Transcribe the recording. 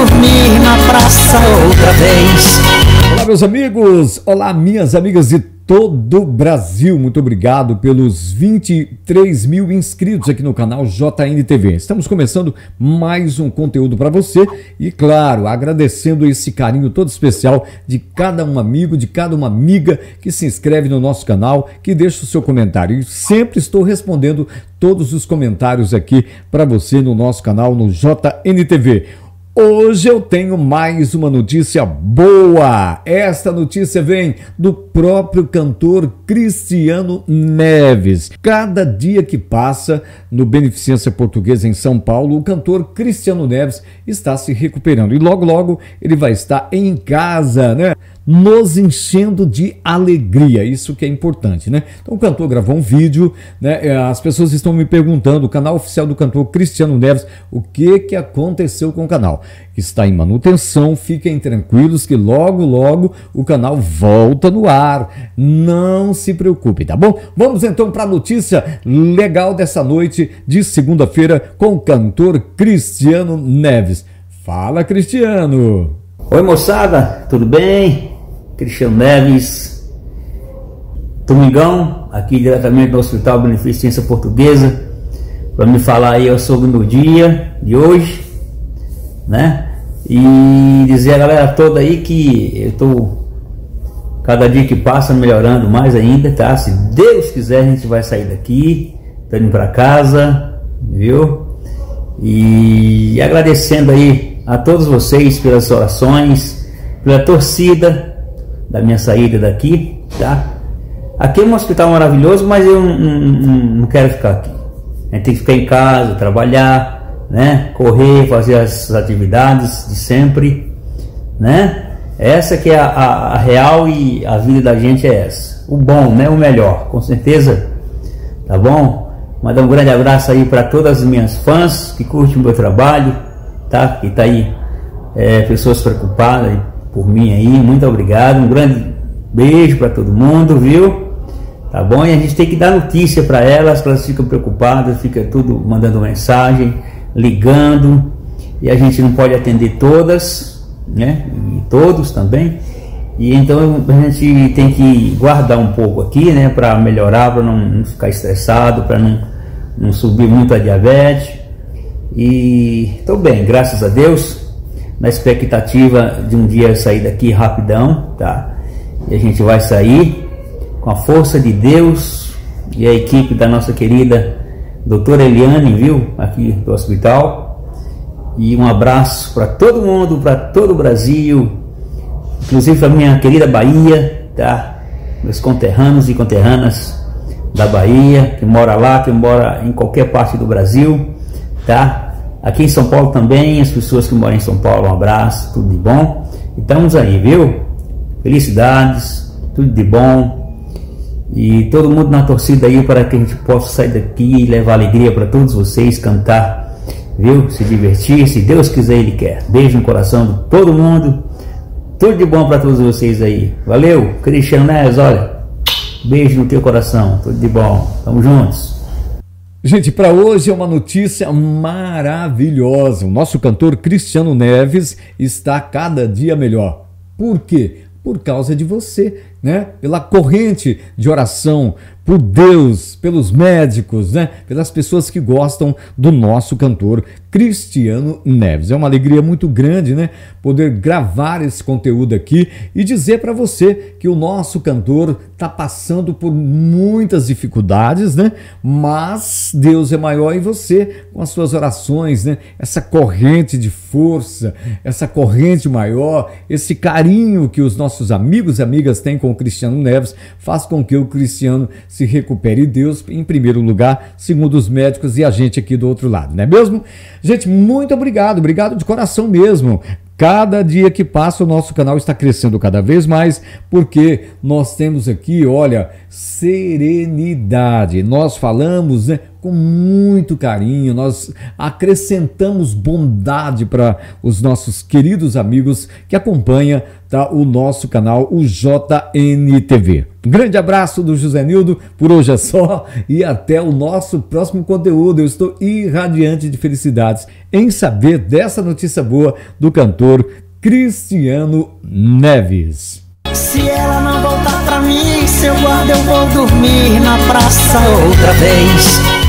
dormir na praça outra vez. Olá, meus amigos! Olá, minhas amigas de todo o Brasil. Muito obrigado pelos 23 mil inscritos aqui no canal JNTV. Estamos começando mais um conteúdo para você e, claro, agradecendo esse carinho todo especial de cada um amigo, de cada uma amiga que se inscreve no nosso canal, que deixa o seu comentário. E sempre estou respondendo todos os comentários aqui para você no nosso canal no JNTV. Hoje eu tenho mais uma notícia boa. Esta notícia vem do próprio cantor Cristiano Neves. Cada dia que passa no Beneficência Portuguesa em São Paulo, o cantor Cristiano Neves está se recuperando e logo logo ele vai estar em casa, né? Nos enchendo de alegria. Isso que é importante, né? Então o cantor gravou um vídeo, né? É, as pessoas estão me perguntando, o canal oficial do cantor Cristiano Neves, o que que aconteceu com o canal? Está em manutenção, fiquem tranquilos que logo logo o canal volta no ar. Não se preocupe, tá bom? Vamos então para a notícia legal dessa noite de segunda-feira com o cantor Cristiano Neves. Fala, Cristiano! Oi, moçada, tudo bem? Cristiano Neves, Domingão, aqui diretamente do Hospital Beneficência Portuguesa, para me falar aí sobre o dia de hoje, né? E dizer a galera toda aí que eu tô cada dia que passa melhorando mais ainda, tá? Se Deus quiser, a gente vai sair daqui, tô indo para casa, viu? E agradecendo aí a todos vocês pelas orações, pela torcida, da minha saída daqui, tá? Aqui é um hospital maravilhoso, mas eu não, não, não quero ficar aqui. A gente tem que ficar em casa, trabalhar, né? Correr, fazer as atividades de sempre, né? Essa que é a, a, a real e a vida da gente é essa. O bom, né? O melhor, com certeza. Tá bom? Mandar um grande abraço aí para todas as minhas fãs que curtem o meu trabalho, tá? Que tá aí é, pessoas preocupadas por mim aí. Muito obrigado. Um grande beijo para todo mundo, viu? Tá bom? E a gente tem que dar notícia para elas, elas ficam preocupadas, fica tudo mandando mensagem, ligando, e a gente não pode atender todas, né? E todos também. E então a gente tem que guardar um pouco aqui, né, para melhorar, para não, não, ficar estressado, para não, não subir muito a diabetes. E estou bem, graças a Deus na expectativa de um dia sair daqui rapidão, tá? E a gente vai sair com a força de Deus e a equipe da nossa querida doutora Eliane, viu? Aqui do hospital. E um abraço para todo mundo, para todo o Brasil, inclusive para minha querida Bahia, tá? Meus conterrâneos e conterrâneas da Bahia, que mora lá, que mora em qualquer parte do Brasil, tá? Aqui em São Paulo também, as pessoas que moram em São Paulo, um abraço, tudo de bom. E estamos aí, viu? Felicidades, tudo de bom. E todo mundo na torcida aí para que a gente possa sair daqui e levar alegria para todos vocês, cantar, viu? Se divertir, se Deus quiser, Ele quer. Beijo no coração de todo mundo. Tudo de bom para todos vocês aí. Valeu, Cristiano Neves, olha. Beijo no teu coração, tudo de bom. Tamo juntos. Gente, para hoje é uma notícia maravilhosa. O nosso cantor Cristiano Neves está cada dia melhor. Por quê? Por causa de você, né? Pela corrente de oração, por Deus, pelos médicos, né? Pelas pessoas que gostam do nosso cantor Cristiano Neves. É uma alegria muito grande, né? Poder gravar esse conteúdo aqui e dizer para você que o nosso cantor está passando por muitas dificuldades, né? Mas Deus é maior e você, com as suas orações, né? Essa corrente de força, essa corrente maior, esse carinho que os nossos amigos e amigas têm com o Cristiano Neves, faz com que o Cristiano se recupere. Deus, em primeiro lugar, segundo os médicos e a gente aqui do outro lado, não é mesmo? Gente, muito obrigado, obrigado de coração mesmo. Cada dia que passa, o nosso canal está crescendo cada vez mais, porque nós temos aqui, olha, serenidade. Nós falamos né, com muito carinho, nós acrescentamos bondade para os nossos queridos amigos que acompanham tá, o nosso canal, o JNTV. Um grande abraço do José Nildo, por hoje é só e até o nosso próximo conteúdo. Eu estou irradiante de felicidades em saber dessa notícia boa do cantor Cristiano Neves. Se ela não voltar pra mim, seu guarda eu vou dormir na praça outra vez.